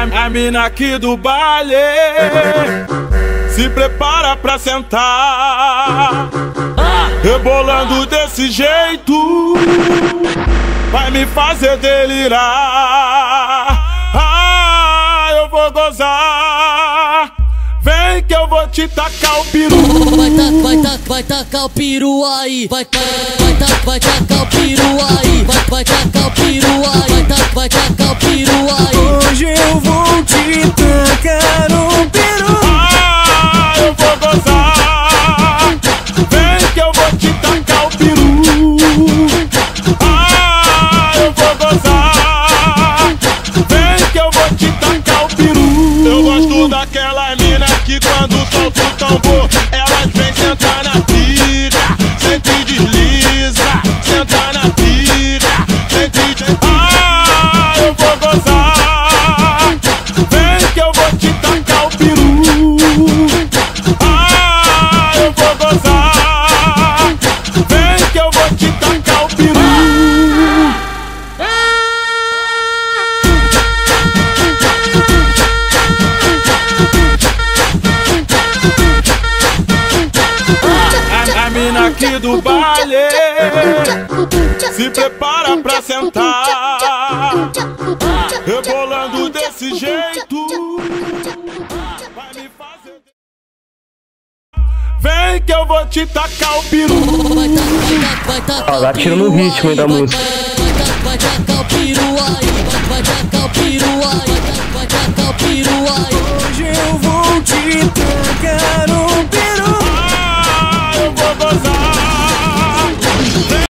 A, mina aqui do baile se prepara pra sentar, rebolando desse jeito, vai me fazer delirar. Ah, eu vou gozar. Vem que eu vou te tacar o peru. Vai tacar, vai tacar, vai tacar o peru aí. Vai tacar, vai tacar, vai tacar o peru aí. Vai, vai tacar o peru aí. Aqui do baile se prepara pra sentar, rebolando desse jeito. Vai me fazer. Vem que eu vou te tacar o peru. Tacar. Ó, vai tirando o ritmo aí da música. Vai tacar, vai tacar o peru aí. Vai,